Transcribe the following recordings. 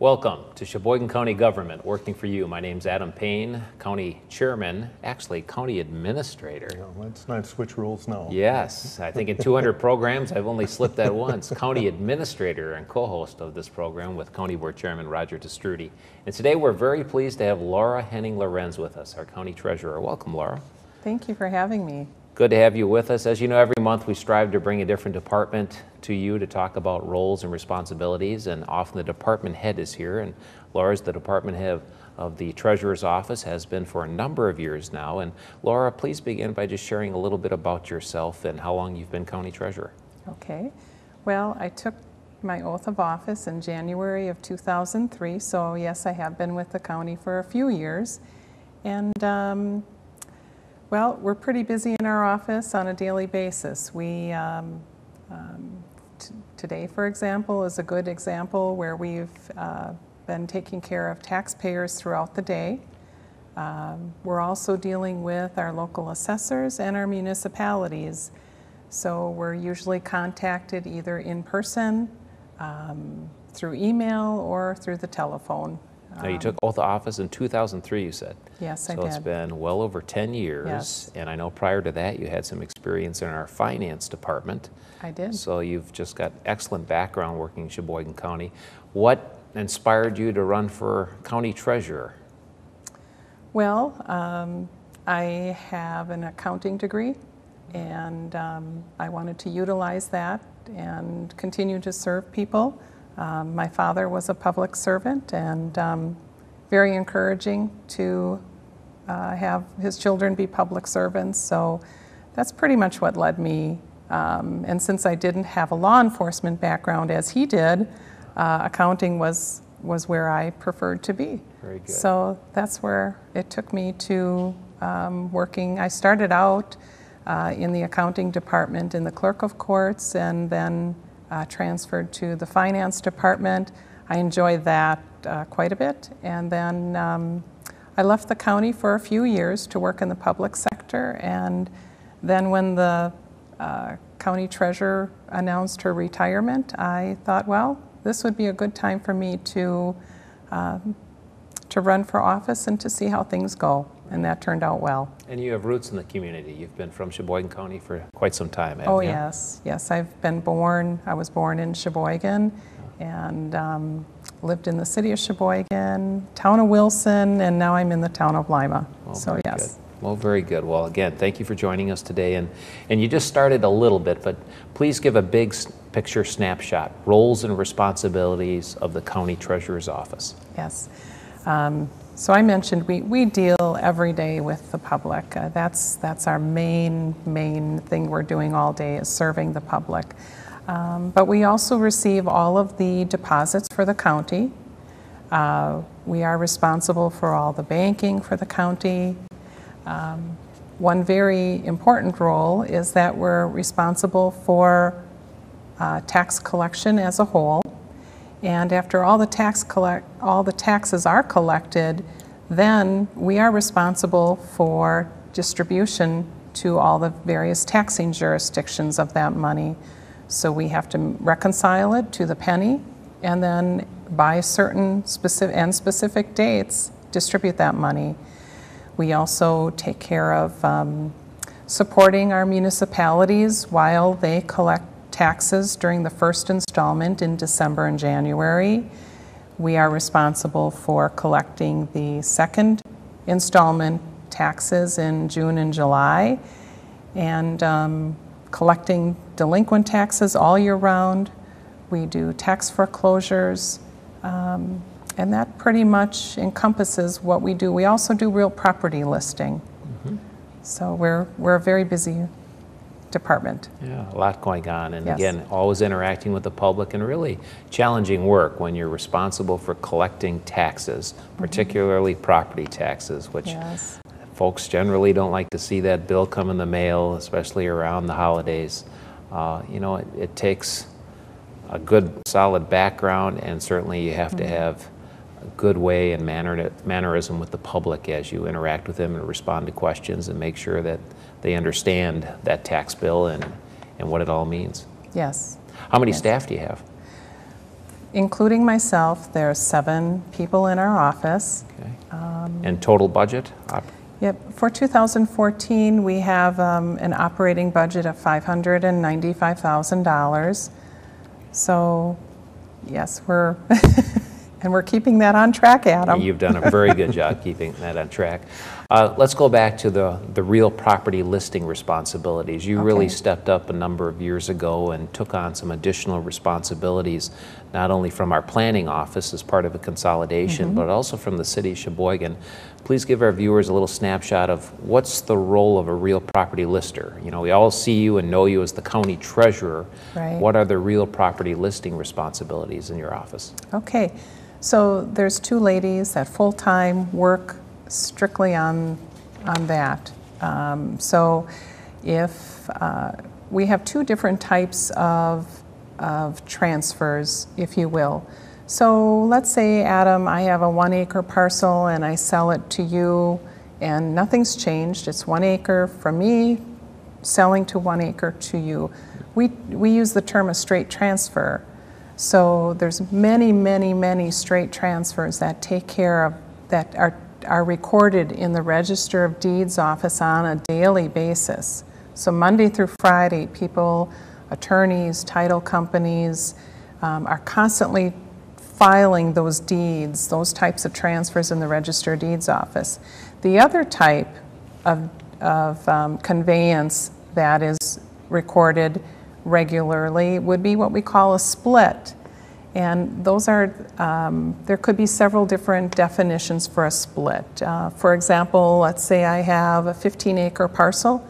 Welcome to Sheboygan County Government, working for you. My name's Adam Payne, County Chairman, actually County Administrator. Yeah, let's not switch rules now. Yes, I think in 200 programs, I've only slipped that once. County Administrator and co-host of this program with County Board Chairman Roger TeStroete. And today we're very pleased to have Laura Henning Lorenz with us, our County Treasurer. Welcome, Laura. Thank you for having me. Good to have you with us. As you know, every month we strive to bring a different department to you to talk about roles and responsibilities, and often the department head is here. And Laura's the department head of the Treasurer's Office, has been for a number of years now. And Laura, please begin by just sharing a little bit about yourself and how long you've been County Treasurer. Okay. Well, I took my oath of office in January of 2003, so yes, I have been with the county for a few years. And um, well, we're pretty busy in our office on a daily basis. We, um, um, today, for example, is a good example where we've uh, been taking care of taxpayers throughout the day. Um, we're also dealing with our local assessors and our municipalities. So we're usually contacted either in person, um, through email, or through the telephone. Now, you took oath of office in 2003, you said. Yes, I did. So it's been well over 10 years. Yes. And I know prior to that, you had some experience in our finance department. I did. So you've just got excellent background working in Sheboygan County. What inspired you to run for county treasurer? Well, um, I have an accounting degree, and um, I wanted to utilize that and continue to serve people. Um, my father was a public servant, and um, very encouraging to uh, have his children be public servants. So that's pretty much what led me. Um, and since I didn't have a law enforcement background as he did, uh, accounting was was where I preferred to be. Very good. So that's where it took me to um, working. I started out uh, in the accounting department in the clerk of courts and then uh, transferred to the finance department. I enjoyed that uh, quite a bit. And then um, I left the county for a few years to work in the public sector. And then when the uh, county treasurer announced her retirement, I thought, well, this would be a good time for me to um, to run for office and to see how things go. And that turned out well. And you have roots in the community. You've been from Sheboygan County for quite some time, Oh, you? yes, yes. I've been born, I was born in Sheboygan and um, lived in the city of Sheboygan, town of Wilson, and now I'm in the town of Lima. Well, So, very yes. good. Well, very good. Well, again, thank you for joining us today. And, and you just started a little bit, but please give a big picture snapshot, roles and responsibilities of the county treasurer's office. Yes. Um, So I mentioned we, we deal every day with the public. Uh, That's, that's our main, main thing we're doing all day is serving the public. Um, But we also receive all of the deposits for the county. Uh, We are responsible for all the banking for the county. Um, One very important role is that we're responsible for uh, tax collection as a whole. And after all the tax collect, all the taxes are collected, then we are responsible for distribution to all the various taxing jurisdictions of that money. So we have to reconcile it to the penny and then by certain specific and specific dates distribute that money. We also take care of um, supporting our municipalities while they collect taxes during the first installment in December and January. We are responsible for collecting the second installment taxes in June and July, and um, collecting delinquent taxes all year round. We do tax foreclosures, um, and that pretty much encompasses what we do. We also do real property listing. So we're, we're a very busy department. Yeah, a lot going on. And Yes. again, always interacting with the public and really challenging work when you're responsible for collecting taxes, particularly property taxes, which Yes. folks generally don't like to see that bill come in the mail, especially around the holidays. Uh, you know, it, it takes a good, solid background, and certainly you have to have a good way and manner, mannerism with the public as you interact with them and respond to questions and make sure that they understand that tax bill and, and what it all means. Yes. How many Yes. staff do you have? including myself, there are seven people in our office. Okay. Um, And total budget? Yep, for 2014, we have um, an operating budget of $595,000. So, yes, we're, and we're keeping that on track, Adam. You've done a very good job keeping that on track. Uh, Let's go back to the, the real property listing responsibilities. You really stepped up a number of years ago and took on some additional responsibilities, not only from our planning office as part of a consolidation, but also from the city of Sheboygan. Please give our viewers a little snapshot of what's the role of a real property lister? You know, we all see you and know you as the county treasurer. Right. What are the real property listing responsibilities in your office? Okay, so there's two ladies that full-time work strictly on, on that. Um, So if, uh, we have two different types of, of transfers, if you will. So let's say, Adam, I have a one-acre parcel and I sell it to you, and nothing's changed. It's one acre from me, selling to one acre to you. We, we use the term a straight transfer. So there's many, many, many straight transfers that take care of, that are, are recorded in the Register of Deeds office on a daily basis. So Monday through Friday, people, attorneys, title companies um, are constantly filing those deeds, those types of transfers in the Register of Deeds office. The other type of, of um, conveyance that is recorded regularly would be what we call a split. And those are, um, there could be several different definitions for a split. Uh, for example, let's say I have a 15 acre parcel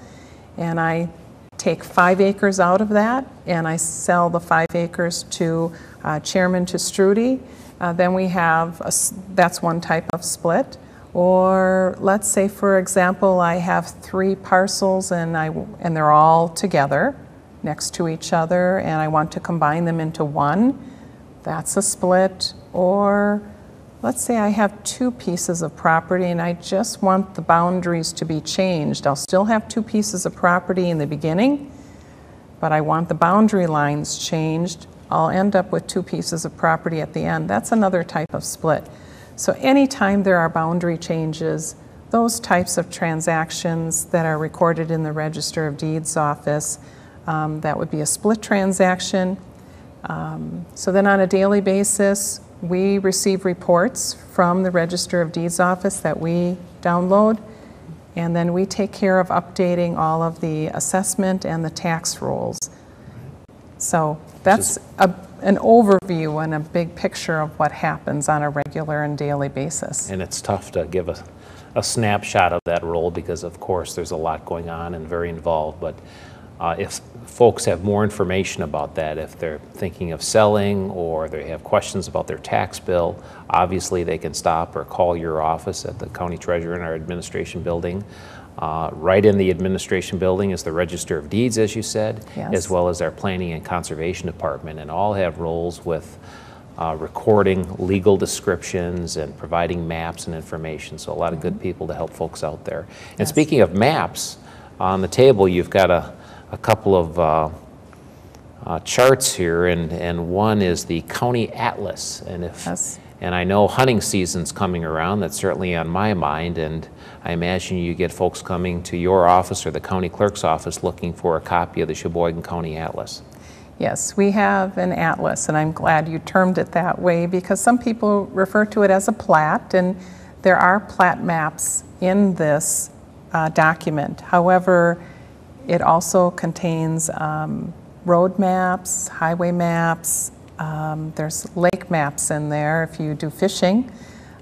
and I take five acres out of that and I sell the five acres to uh, Chairman Trudy. Uh, then we have, a that's one type of split. Or let's say, for example, I have three parcels and, I, and they're all together next to each other and I want to combine them into one. That's a split. Or let's say I have two pieces of property and I just want the boundaries to be changed. I'll still have two pieces of property in the beginning, but I want the boundary lines changed. I'll end up with two pieces of property at the end. That's another type of split. So anytime there are boundary changes, those types of transactions that are recorded in the Register of Deeds office, um, that would be a split transaction. Um, So then on a daily basis, we receive reports from the Register of Deeds office that we download, and then we take care of updating all of the assessment and the tax rolls. So that's a- an overview and a big picture of what happens on a regular and daily basis. And it's tough to give a, a snapshot of that role because, of course, there's a lot going on and very involved. But uh, if folks have more information about that, if they're thinking of selling or they have questions about their tax bill, obviously they can stop or call your office at the county treasurer in our administration building. Uh, Right in the administration building is the Register of Deeds, as you said, Yes. as well as our Planning and Conservation Department, and all have roles with uh, recording legal descriptions and providing maps and information. So a lot of good people to help folks out there. And speaking of maps, on the table you've got a, a couple of uh, uh, charts here, and, and one is the county atlas. And if Yes. and I know hunting season's coming around. That's certainly on my mind. And I imagine you get folks coming to your office or the county clerk's office looking for a copy of the Sheboygan County Atlas. Yes, we have an atlas, and I'm glad you termed it that way because some people refer to it as a plat, and there are plat maps in this uh, document. However, it also contains um, road maps, highway maps, um, there's lake maps in there if you do fishing,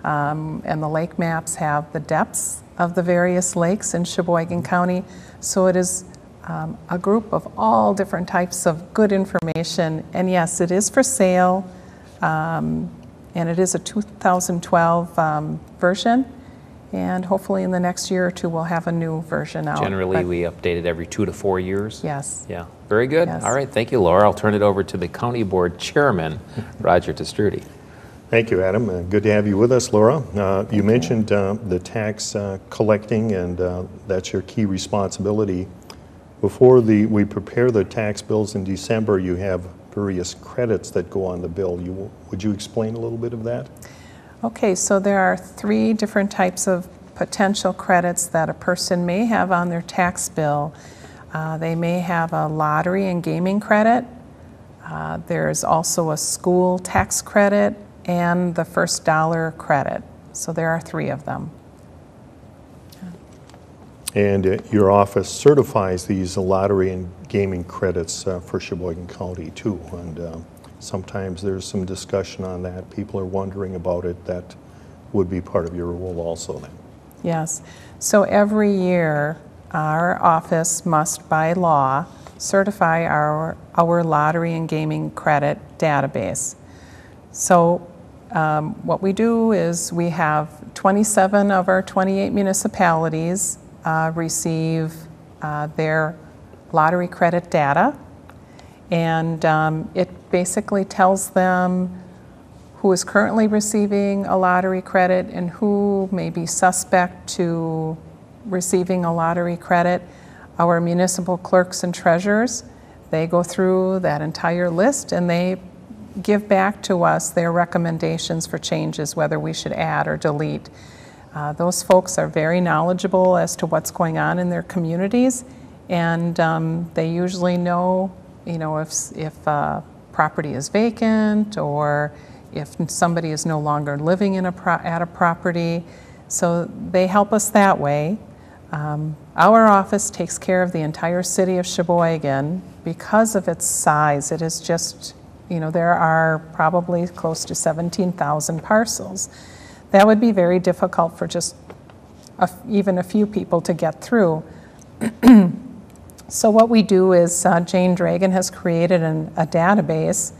um, and the lake maps have the depths of the various lakes in Sheboygan County. So it is um, a group of all different types of good information. And yes, it is for sale, um, and it is a 2012 um, version. And hopefully in the next year or two, we'll have a new version out. Generally, But we update it every two to four years. Yes. Yeah, very good. Yes. All right, thank you, Laura. I'll turn it over to the county board chairman, Roger TeStroete. Thank you, Adam. Uh, Good to have you with us, Laura. Uh, You mentioned uh, the tax uh, collecting, and uh, that's your key responsibility. Before the, we prepare the tax bills in December, you have various credits that go on the bill. You, would you explain a little bit of that? Okay, so there are three different types of potential credits that a person may have on their tax bill. Uh, they may have a lottery and gaming credit. Uh, there's also a school tax credit and the first dollar credit. So there are three of them. And uh, your office certifies these lottery and gaming credits uh, for Sheboygan County too. And uh, sometimes there's some discussion on that. People are wondering about it. That would be part of your role also then. Yes. So every year, our office must, by law, certify our, our lottery and gaming credit database. So um, what we do is we have 27 of our 28 municipalities uh, receive uh, their lottery credit data, and um, it basically tells them who is currently receiving a lottery credit and who may be suspect to receiving a lottery credit. Our municipal clerks and treasurers, they go through that entire list and they give back to us their recommendations for changes, whether we should add or delete. Uh, those folks are very knowledgeable as to what's going on in their communities, and um, they usually know, you know, if, if uh, property is vacant or if somebody is no longer living in a at a property. So they help us that way. Um, our office takes care of the entire city of Sheboygan because of its size. It is just, you know, there are probably close to 17,000 parcels. That would be very difficult for just a even a few people to get through. so what we do is uh, Jane Dragon has created an, a database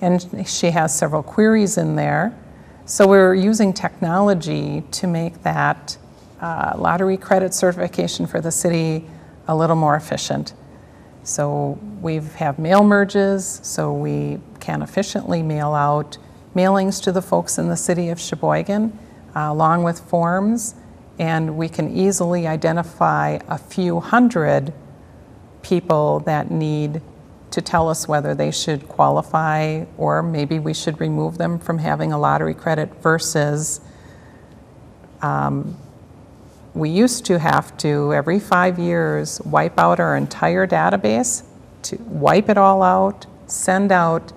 and she has several queries in there. So we're using technology to make that uh, lottery credit certification for the city a little more efficient. So we have mail merges, so we can efficiently mail out mailings to the folks in the city of Sheboygan, uh, along with forms, and we can easily identify a few hundred people that need to tell us whether they should qualify or maybe we should remove them from having a lottery credit versus um, we used to have to every five years wipe out our entire database to wipe it all out send out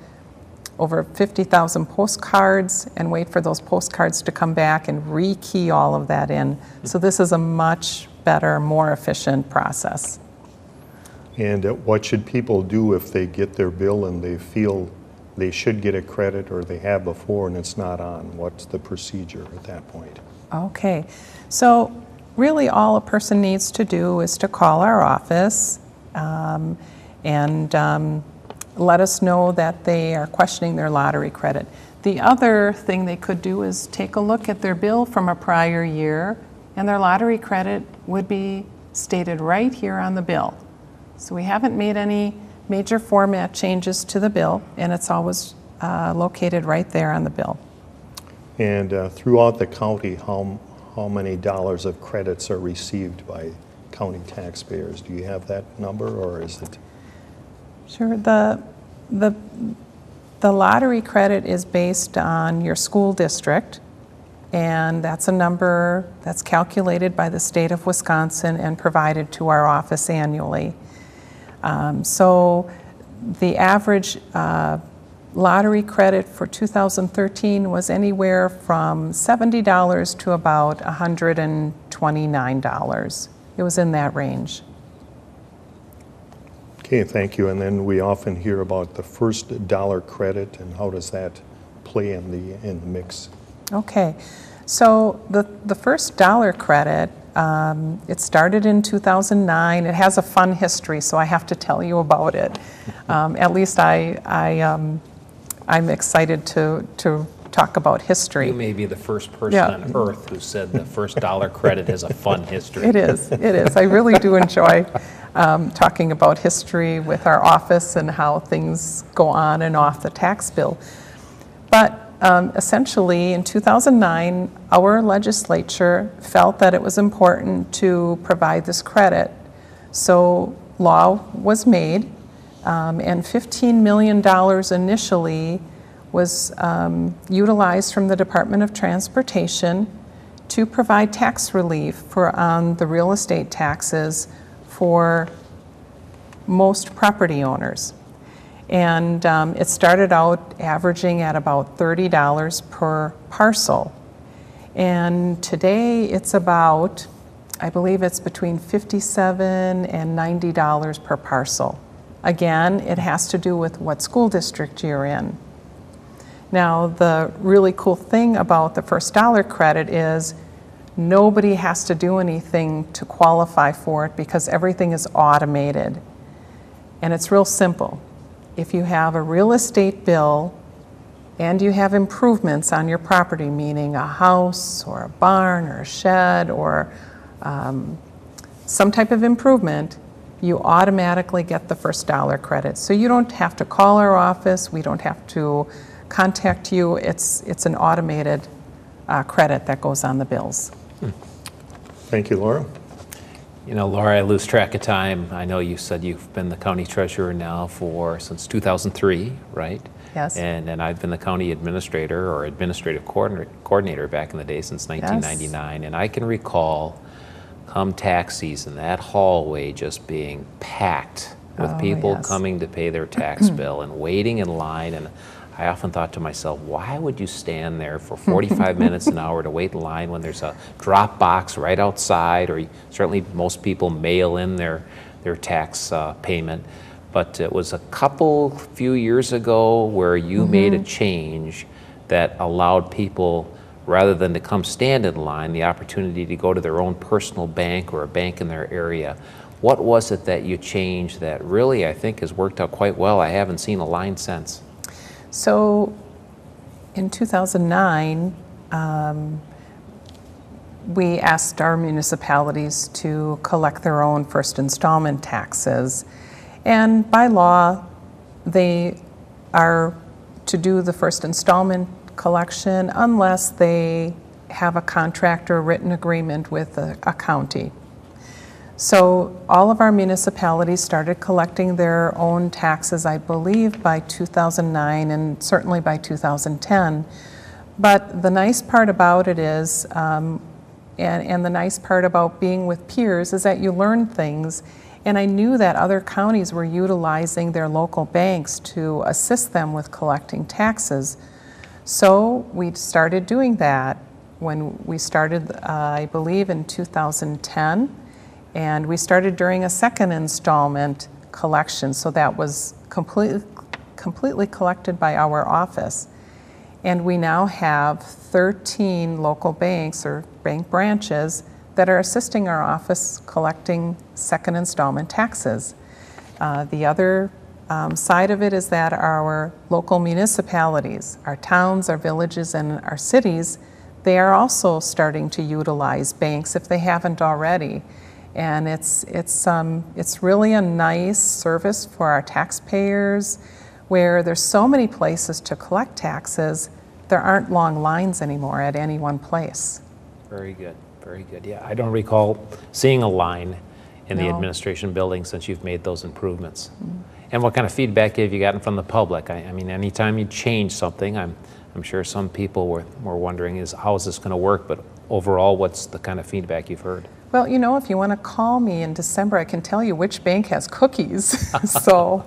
over 50,000 postcards and wait for those postcards to come back and rekey all of that in. So this is a much better more efficient process And uh, what should people do if they get their bill and they feel they should get a credit or they have before and it's not on? What's the procedure at that point? Okay, so really all a person needs to do is to call our office um, and um, let us know that they are questioning their lottery credit. The other thing they could do is take a look at their bill from a prior year, and their lottery credit would be stated right here on the bill. So we haven't made any major format changes to the bill, and it's always uh, located right there on the bill. And uh, throughout the county, how, how many dollars of credits are received by county taxpayers? Do you have that number or is it? Sure. The, the, the lottery credit is based on your school district, and that's a number that's calculated by the state of Wisconsin and provided to our office annually. Um, so the average uh, lottery credit for 2013 was anywhere from $70 to about $129. It was in that range. Okay, thank you. And then we often hear about the first dollar credit and how does that play in the, in the mix? Okay, so the, the first dollar credit, um, it started in 2009. It has a fun history, so I have to tell you about it. Um, at least I, I, um, I'm excited to, to talk about history. You may be the first person Yeah. on earth who said the first dollar credit has a fun history. It is, it is. I really do enjoy um, talking about history with our office and how things go on and off the tax bill. But um, essentially, in 2009, our legislature felt that it was important to provide this credit. So law was made Um, And $15 million initially was um, utilized from the Department of Transportation to provide tax relief for, on the real estate taxes for most property owners. And um, it started out averaging at about $30 per parcel. And today it's about, I believe it's between $57 and $90 per parcel. Again, it has to do with what school district you're in. Now, the really cool thing about the first dollar credit is nobody has to do anything to qualify for it because everything is automated. And it's real simple. If you have a real estate bill and you have improvements on your property, meaning a house or a barn or a shed or um, some type of improvement, you automatically get the first dollar credit. So you don't have to call our office, we don't have to contact you. It's, it's an automated uh, credit that goes on the bills. Thank you, Laura. You know, Laura, I lose track of time. I know you said you've been the county treasurer now for, since 2003, right? Yes. And, and I've been the county administrator or administrative coordinator, coordinator back in the day since 1999. And I can recall come tax season, that hallway just being packed with Oh, people yes. coming to pay their tax bill and waiting in line. And I often thought to myself, why would you stand there for 45 minutes an hour to wait in line when there's a drop box right outside, or certainly most people mail in their, their tax uh, payment. But it was a couple, few years ago where you made a change that allowed people, rather than to come stand in line, the opportunity to go to their own personal bank or a bank in their area. What was it that you changed that really, I think, has worked out quite well? I haven't seen a line since. So in 2009, um, we asked our municipalities to collect their own first installment taxes. And by law, they are to do the first installment collection unless they have a contract or written agreement with a, a county. So all of our municipalities started collecting their own taxes, I believe, by 2009 and certainly by 2010. But the nice part about it is, um, and, and the nice part about being with peers is that you learn things. And I knew that other counties were utilizing their local banks to assist them with collecting taxes. So we started doing that when we started, uh, I believe, in 2010. And we started during a second installment collection, so that was completely, completely collected by our office. And we now have 13 local banks or bank branches that are assisting our office collecting second installment taxes. Uh, The other um, side of it is that our local municipalities, our towns, our villages, and our cities, they are also starting to utilize banks if they haven't already. And it's, it's, um, it's really a nice service for our taxpayers where there's so many places to collect taxes, there aren't long lines anymore at any one place. Very good, very good. Yeah, I don't recall seeing a line in the administration building since you've made those improvements. And what kind of feedback have you gotten from the public? I, I mean, anytime you change something, I'm, I'm sure some people were, were wondering is how is this going to work? But overall, what's the kind of feedback you've heard? Well, you know, if you want to call me in December, I can tell you which bank has cookies. so,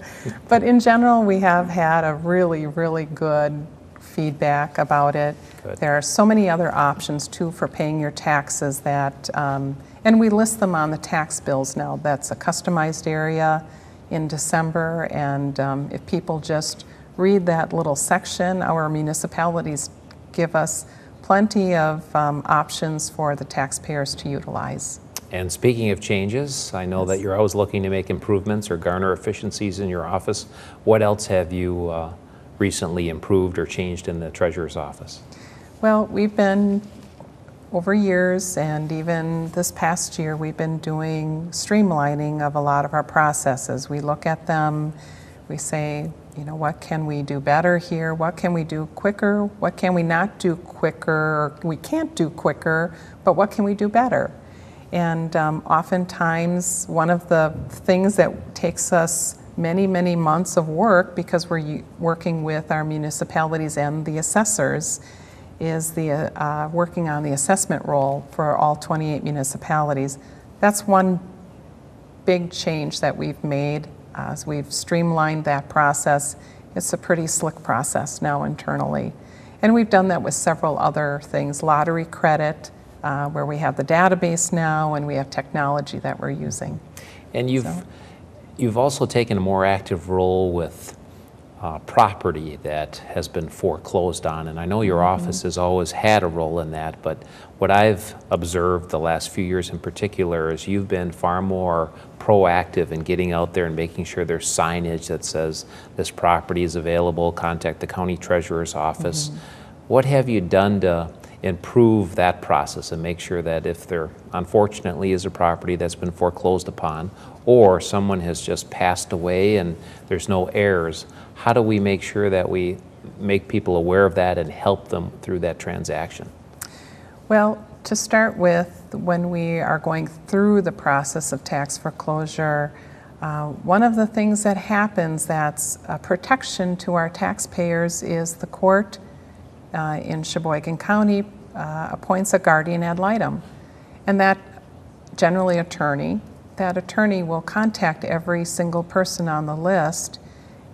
but in general, we have had a really, really good feedback about it. Good. There are so many other options too for paying your taxes that, um, and we list them on the tax bills now. That's a customized area in December, and um, if people just read that little section, our municipalities give us plenty of um, options for the taxpayers to utilize. And speaking of changes, I know that you're always looking to make improvements or garner efficiencies in your office. What else have you uh, recently improved or changed in the treasurer's office? Well, we've been, over years, and even this past year, we've been doing streamlining of a lot of our processes. We look at them, we say, you know, what can we do better here? What can we do quicker? What can we not do quicker? We can't do quicker, but what can we do better? And um, oftentimes, one of the things that takes us many, many months of work because we're working with our municipalities and the assessors is the, uh, working on the assessment roll for all 28 municipalities. That's one big change that we've made uh, as we've streamlined that process. It's a pretty slick process now internally. And we've done that with several other things lottery credit, uh, where we have the database now and we have technology that we're using. And you've, So- you've also taken a more active role with uh, property that has been foreclosed on, and I know your office has always had a role in that, but what I've observed the last few years in particular is you've been far more proactive in getting out there and making sure there's signage that says this property is available, contact the county treasurer's office. What have you done to improve that process and make sure that if there unfortunately is a property that's been foreclosed upon or someone has just passed away and there's no heirs, how do we make sure that we make people aware of that and help them through that transaction? Well, to start with, when we are going through the process of tax foreclosure, uh, one of the things that happens that's a protection to our taxpayers is the court uh, in Sheboygan County uh, appoints a guardian ad litem. And that generally attorney, that attorney will contact every single person on the list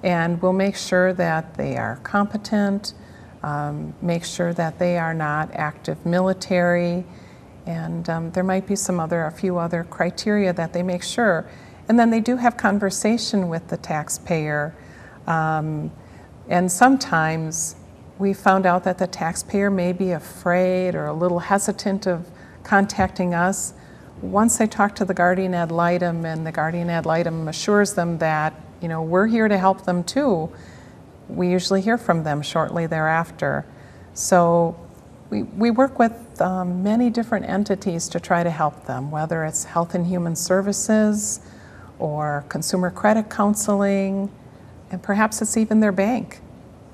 and will make sure that they are competent, um, make sure that they are not active military, and um, there might be some other, a few other criteria that they make sure. And then they do have conversation with the taxpayer. Um, and sometimes we found out that the taxpayer may be afraid or a little hesitant of contacting us. Once they talk to the guardian ad litem and the guardian ad litem assures them that, you know, we're here to help them too, we usually hear from them shortly thereafter. So we, we work with um, many different entities to try to help them, whether it's Health and Human Services or Consumer Credit Counseling, and perhaps it's even their bank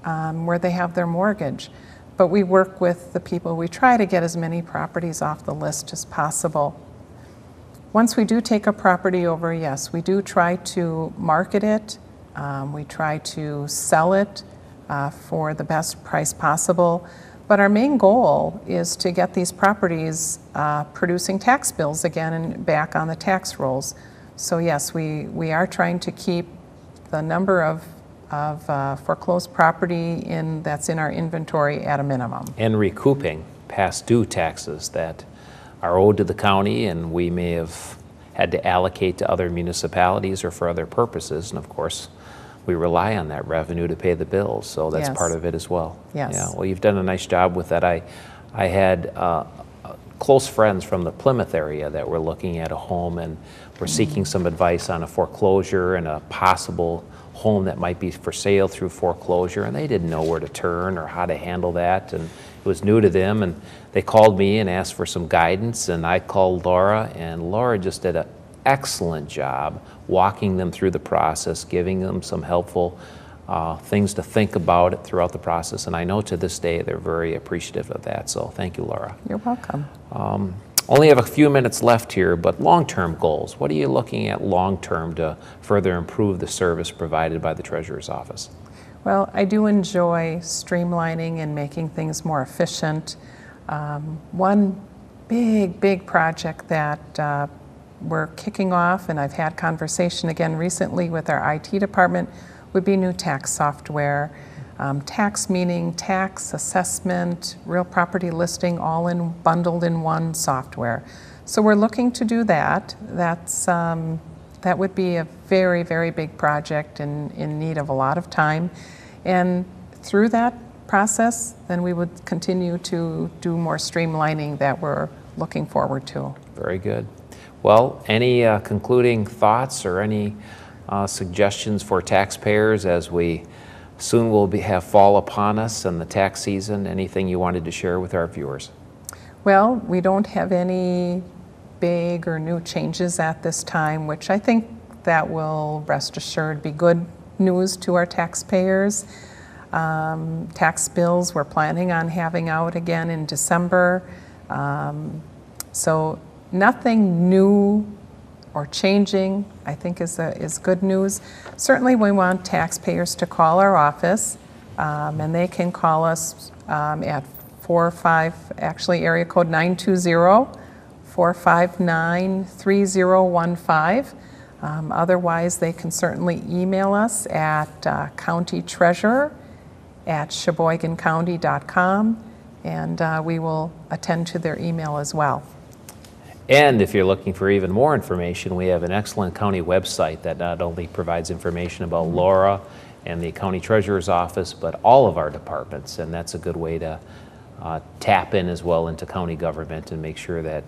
um, where they have their mortgage. But we work with the people, we try to get as many properties off the list as possible. Once we do take a property over, yes, we do try to market it. Um, we try to sell it uh, for the best price possible. But our main goal is to get these properties uh, producing tax bills again and back on the tax rolls. So, yes, we, we are trying to keep the number of, of uh, foreclosed property in, that's in our inventory at a minimum. And recouping past due taxes that are owed to the county and we may have had to allocate to other municipalities or for other purposes. And of course, we rely on that revenue to pay the bills, so that's Yes. part of it as well. Yes. Yeah, well, you've done a nice job with that. I, I had uh, close friends from the Plymouth area that were looking at a home and were seeking some advice on a foreclosure and a possible home that might be for sale through foreclosure, and they didn't know where to turn or how to handle that, and was new to them, and they called me and asked for some guidance, and I called Laura, and Laura just did an excellent job walking them through the process, giving them some helpful uh, things to think about throughout the process, and I know to this day they're very appreciative of that, so thank you, Laura. You're welcome. Only have a few minutes left here, but long-term goals. What are you looking at long-term to further improve the service provided by the treasurer's office? Well, I do enjoy streamlining and making things more efficient. Um, one big, big project that uh, we're kicking off, and I've had conversation again recently with our IT department, would be new tax software. Um, tax meaning tax, assessment, real property listing, all in bundled in one software. So we're looking to do that. That's um, that would be a very, very big project and in need of a lot of time. And through that process, then we would continue to do more streamlining that we're looking forward to. Very good. Well, any uh, concluding thoughts or any uh, suggestions for taxpayers as we soon will be, have fall upon us and the tax season? Anything you wanted to share with our viewers? Well, we don't have any big or new changes at this time, which I think that will, rest assured, be good news to our taxpayers. Um, tax bills we're planning on having out again in December. Um, so nothing new or changing, I think is, a- is good news. Certainly, we want taxpayers to call our office, um, and they can call us um, at 45, actually, area code 920-459-3015. Um, Otherwise, they can certainly email us at uh, countytreasurer@sheboygancounty.com, and uh, we will attend to their email as well. And if you're looking for even more information, we have an excellent county website that not only provides information about Laura and the county treasurer's office, but all of our departments. And that's a good way to uh, tap in as well into county government and make sure that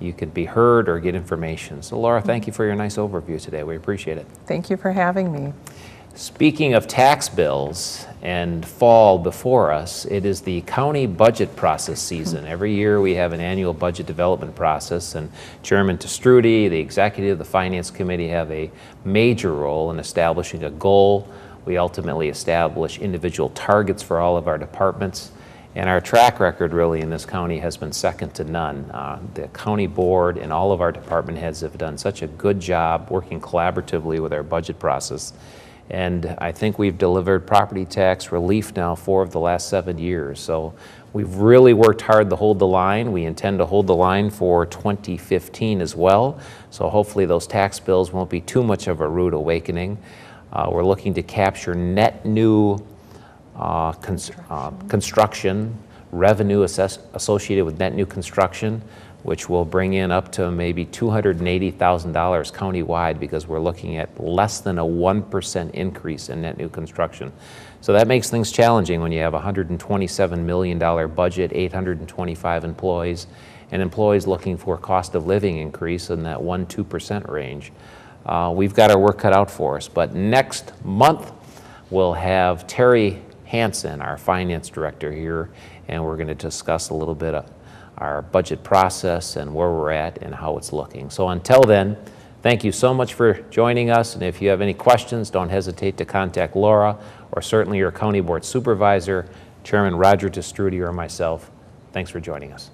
you could be heard or get information. So Laura, thank you for your nice overview today. We appreciate it. Thank you for having me. Speaking of tax bills and fall before us, it is the county budget process season. Every year we have an annual budget development process, and Chairman TeStroete, the executive, the finance committee have a major role in establishing a goal. We ultimately establish individual targets for all of our departments. And our track record really in this county has been second to none. Uh, the county board and all of our department heads have done such a good job working collaboratively with our budget process. And I think we've delivered property tax relief now four of the last seven years. So we've really worked hard to hold the line. We intend to hold the line for 2015 as well. So hopefully those tax bills won't be too much of a rude awakening. Uh, we're looking to capture net new uh, cons- uh, construction, revenue assess- associated with net new construction, which will bring in up to maybe $280,000 countywide because we're looking at less than a 1% increase in net new construction. So that makes things challenging when you have a $127 million budget, 825 employees, and employees looking for a cost of living increase in that 1 2% range. Uh, we've got our work cut out for us. But next month, we'll have Terry Hansen, our finance director, here, and we're going to discuss a little bit of our budget process and where we're at and how it's looking. So until then, thank you so much for joining us. And if you have any questions, don't hesitate to contact Laura or certainly your county board supervisor, Chairman Roger TeStroete, or myself. Thanks for joining us.